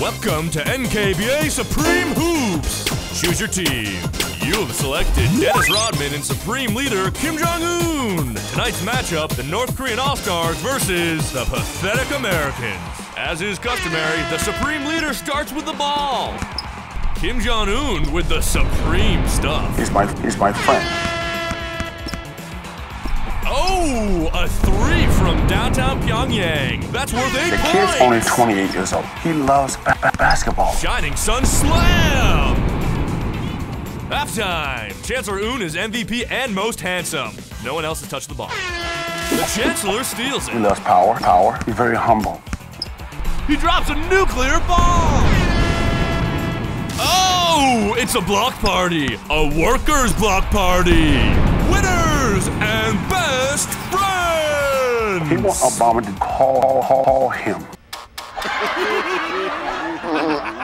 Welcome to NKBA Supreme Hoops. Choose your team. You have selected Dennis Rodman and Supreme Leader Kim Jong Un. Tonight's matchup: the North Korean All Stars versus the pathetic Americans. As is customary, the Supreme Leader starts with the ball. Kim Jong Un with the supreme stuff. He's my he's my friend. Oh, a three from downtown Pyongyang. That's worth eight The points. kid's only 28 years old. He loves ba- ba- basketball. Shining Sun Slam! Halftime! Chancellor Un is MVP and most handsome. No one else has touched the ball. The Chancellor steals it. He loves power. Power. He's very humble. He drops a nuclear bomb! Oh, it's a block party! A workers' block party! Winners I want Obama to call, call, call him.